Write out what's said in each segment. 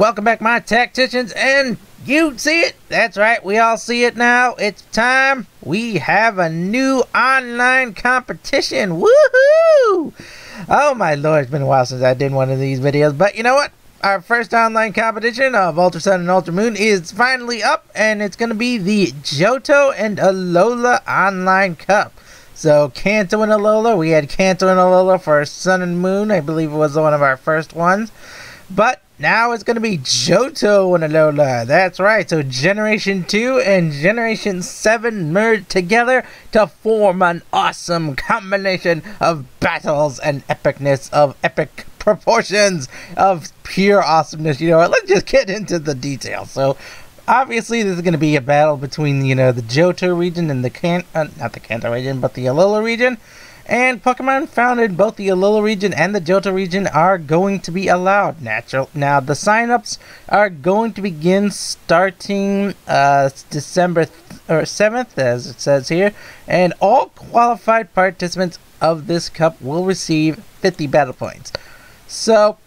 welcome back my tacticians and you see it? That's right we all see it now. It's time we have a new online competition. Woohoo! Oh my lord it's been a while since i did one of these videos but you know what? Our first online competition of ultra sun and ultra moon is finally up and it's going to be the johto and alola online cup. So Kanto and Alola, we had Kanto and Alola for Sun and Moon. I believe it was one of our first ones. But now it's going to be Johto and Alola. That's right. So Generation 2 and Generation 7 merge together to form an awesome combination of battles and epicness of epic proportions of pure awesomeness. You know what? Let's just get into the details. So obviously this is going to be a battle between you know the Johto region and the Can uh, not the Kanto region, but the Alola region. And Pokemon found in both the Alola region and the Johto region are going to be allowed. Natural. Now the signups are going to begin starting uh, December or seventh, as it says here, and all qualified participants of this cup will receive 50 battle points. So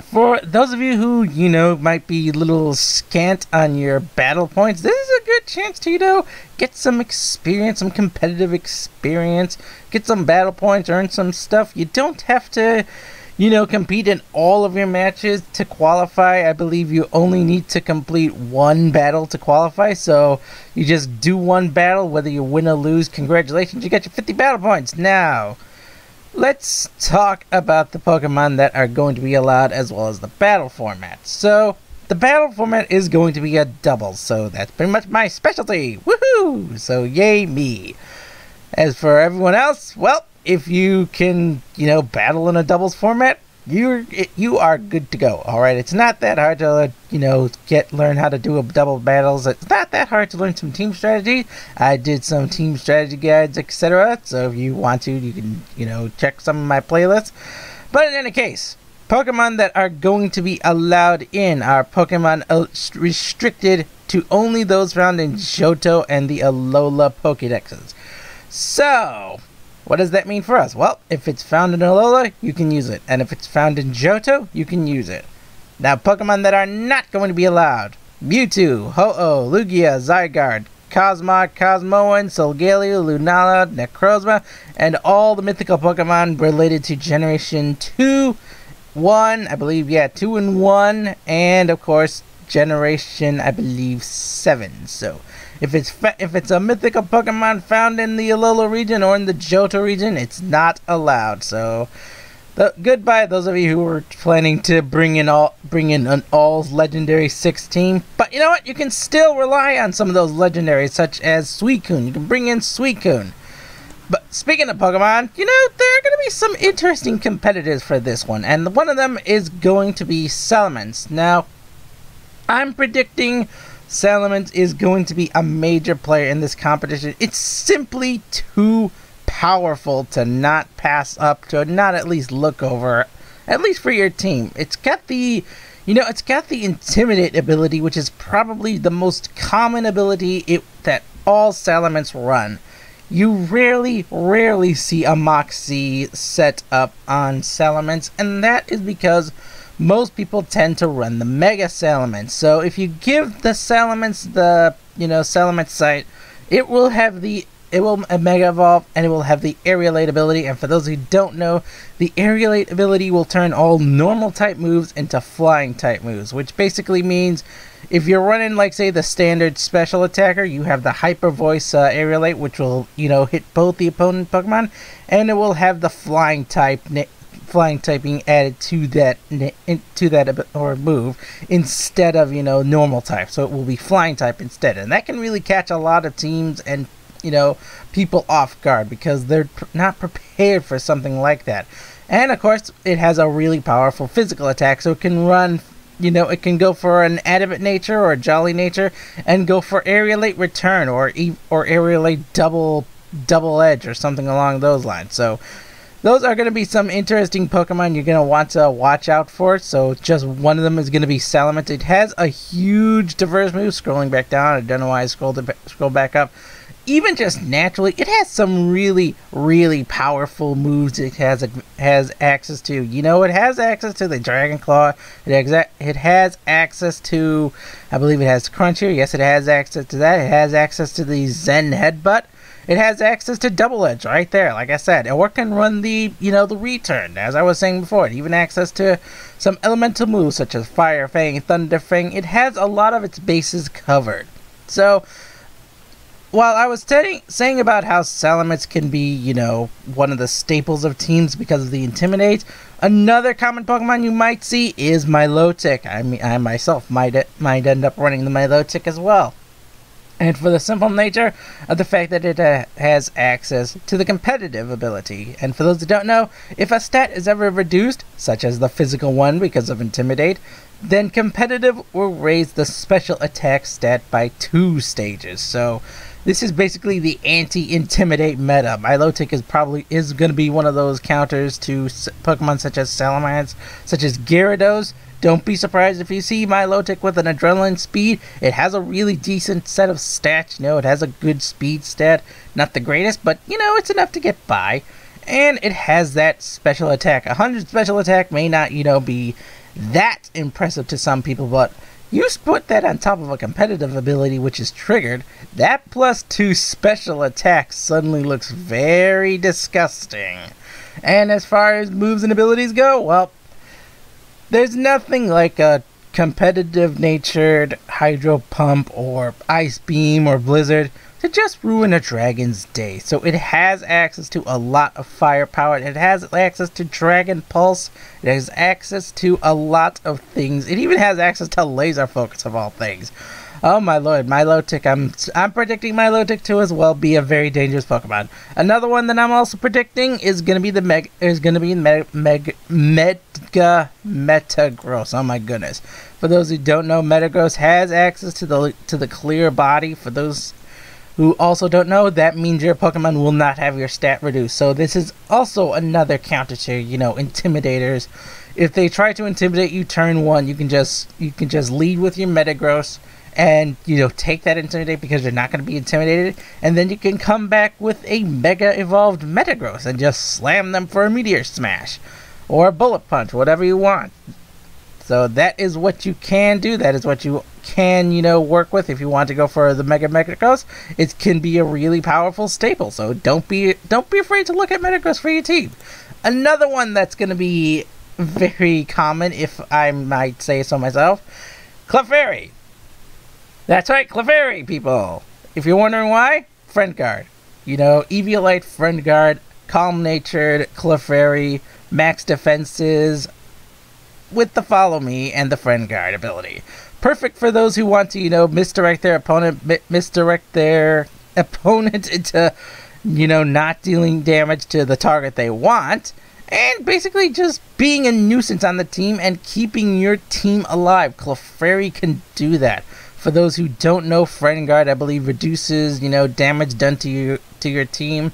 for those of you who, you know, might be a little scant on your battle points, this is a good chance to, you know, get some experience, some competitive experience, get some battle points, earn some stuff. You don't have to, you know, compete in all of your matches to qualify. I believe you only need to complete one battle to qualify. So you just do one battle, whether you win or lose. Congratulations, you got your 50 battle points. Now, let's talk about the Pokemon that are going to be allowed as well as the battle format. So, the battle format is going to be a double, so that's pretty much my specialty. Woohoo! So, yay me. As for everyone else, well, if you can, you know, battle in a doubles format, you're you are good to go. All right, it's not that hard to uh, you know get learn how to do a double battles. It's not that hard to learn some team strategy. I did some team strategy guides, etc. So if you want to, you can you know check some of my playlists. But in any case, Pokemon that are going to be allowed in are Pokemon restricted to only those found in Johto and the Alola Pokédexes. So what does that mean for us? Well, if it's found in Alola, you can use it. And if it's found in Johto, you can use it. Now, Pokemon that are not going to be allowed. Mewtwo, Ho-Oh, Lugia, Zygarde, Cosmog, Cosmoem, Solgaleo, Lunala, Necrozma, and all the mythical Pokemon related to Generation 2, 1, I believe, yeah, 2 and 1, and of course, Generation, I believe, 7. So, if it's if it's a mythical Pokemon found in the Alola region or in the Johto region, it's not allowed. So, the, goodbye those of you who were planning to bring in all bring in an all legendary 16. But you know what? You can still rely on some of those legendaries, such as Suicune. You can bring in Suicune. But speaking of Pokemon, you know, there are going to be some interesting competitors for this one, and one of them is going to be Salamence. Now, I'm predicting Salamence is going to be a major player in this competition. It's simply too powerful to not pass up, to not at least look over, at least for your team. It's got the, you know, it's got the Intimidate ability, which is probably the most common ability it, that all Salamence run. You rarely, rarely see a Moxie set up on Salamence, and that is because most people tend to run the Mega Salamence. So if you give the Salamence the, you know, Salamencite, it will have the it will Mega Evolve and it will have the Aerilate ability. And for those who don't know, the Aerilate ability will turn all normal type moves into flying type moves, which basically means if you're running like say the standard special attacker, you have the Hyper Voice uh, Aerilate, which will you know hit both the opponent Pokemon, and it will have the flying type flying typing added to that to that or move instead of you know normal type. So it will be flying type instead. And that can really catch a lot of teams and you know people off guard because they're not prepared for something like that. And of course it has a really powerful physical attack so it can run you know it can go for an adamant nature or a jolly nature and go for aerilate return or or aerilate double double edge or something along those lines. So those are going to be some interesting Pokemon you're going to want to watch out for. So just one of them is going to be Salamence. It has a huge diverse move. Scrolling back down, I don't know why I scrolled it, scroll back up. Even just naturally, it has some really, really powerful moves. It has has access to. You know, it has access to the Dragon Claw. It exa- it has access to. I believe it has Cruncher. Yes, it has access to that. It has access to the Zen Headbutt. It has access to Double Edge right there, like I said, or can run the you know the return, as I was saying before. It even access to some elemental moves such as Fire Fang, Thunder Fang. It has a lot of its bases covered. So while I was t- saying about how Salamence can be, you know, one of the staples of teams because of the Intimidate, another common Pokemon you might see is Milotic. I mean, I myself might might end up running the Milotic as well. And for the simple nature of the fact that it uh, has access to the competitive ability. And for those who don't know, if a stat is ever reduced, such as the physical one because of Intimidate, then competitive will raise the special attack stat by two stages. So this is basically the anti-intimidate meta. Milotic is probably is going to be one of those counters to Pokemon such as Salamence, such as Gyarados. Don't be surprised if you see Milotic with an adrenaline speed. It has a really decent set of stats. You know, it has a good speed stat. Not the greatest, but you know, it's enough to get by. And it has that special attack. A 100 special attack may not, you know, be that impressive to some people, but you put that on top of a competitive ability which is triggered, that plus two special attacks suddenly looks very disgusting. And as far as moves and abilities go, well, there's nothing like a competitive natured Hydro Pump or Ice Beam or Blizzard to just ruin a dragon's day. So it has access to a lot of firepower. It has access to Dragon Pulse. It has access to a lot of things. It even has access to Laser Focus of all things. Oh my lord, Milotic. I'm I'm predicting Milotic to as well be a very dangerous Pokemon. Another one that I'm also predicting is gonna be the Meg is gonna be Meg Meg Mega Metagross. Oh my goodness. For those who don't know, Metagross has access to the to the clear body. For those who also don't know, that means your Pokemon will not have your stat reduced. So this is also another counter to, you know, intimidators. If they try to intimidate you turn one, you can just you can just lead with your Metagross and you know take that intimidate because you're not going to be intimidated and then you can come back with a mega evolved Metagross and just slam them for a meteor mash or a bullet punch whatever you want so that is what you can do that is what you can, you know, work with if you want to go for the Mega Metagross. It can be a really powerful staple. So don't be don't be afraid to look at Metagross for your team. Another one that's going to be very common, if I might say so myself, Clefairy. That's right, Clefairy, people. If you're wondering why, Friend Guard. You know, Eviolite, Friend Guard, Calm Natured, Clefairy, Max Defenses, with the Follow Me and the Friend Guard ability perfect for those who want to, you know, misdirect their opponent, mi- misdirect their opponent into, you know, not dealing damage to the target they want, and basically just being a nuisance on the team and keeping your team alive. Clefairy can do that. For those who don't know, Friend Guard, I believe, reduces, you know, damage done to your to your team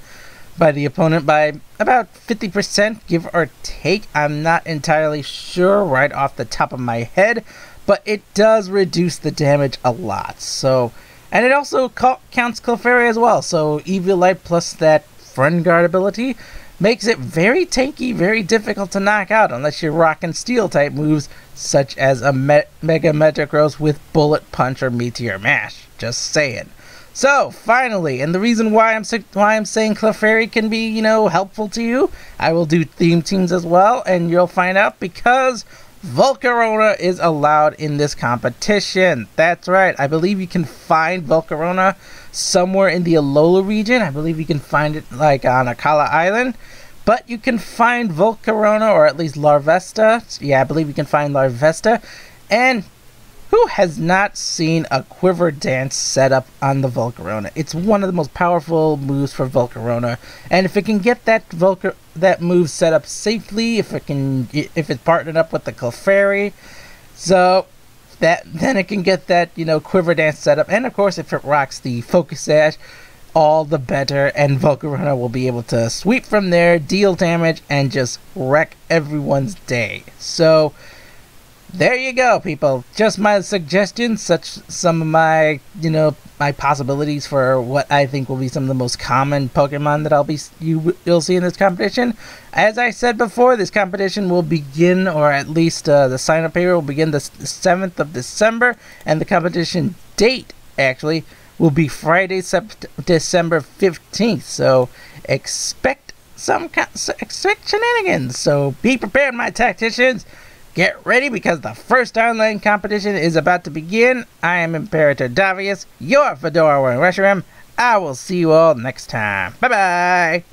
by the opponent by about 50%, give or take. I'm not entirely sure right off the top of my head, but it does reduce the damage a lot. So, and it also counts Clefairy as well. So, Eviolite plus that Friend Guard ability makes it very tanky, very difficult to knock out unless you're rocking Steel type moves such as a Me- Mega Metagross with Bullet Punch or Meteor Mash. Just saying. So finally, and the reason why I'm why I'm saying Clefairy can be you know helpful to you, I will do theme teams as well, and you'll find out because Volcarona is allowed in this competition. That's right. I believe you can find Volcarona somewhere in the Alola region. I believe you can find it like on Akala Island. But you can find Volcarona or at least Larvesta. Yeah, I believe you can find Larvesta. And who has not seen a quiver dance set up on the Volcarona? It's one of the most powerful moves for Volcarona, and if it can get that Volcar that move set up safely, if it can, if it's partnered up with the Clefairy, so that then it can get that you know quiver dance set up, and of course if it rocks the Focus Sash, all the better, and Volcarona will be able to sweep from there, deal damage, and just wreck everyone's day. So there you go, people. Just my suggestions, such some of my, you know, my possibilities for what I think will be some of the most common Pokemon that I'll be you you'll see in this competition. As I said before, this competition will begin, or at least uh, the sign up period will begin the seventh of December, and the competition date actually will be Friday, sept- December fifteenth. So expect some expect shenanigans. So be prepared, my tacticians. Get ready because the first online competition is about to begin. I am Imperator Davius, your Fedora wearing Reshiram. I will see you all next time. Bye bye.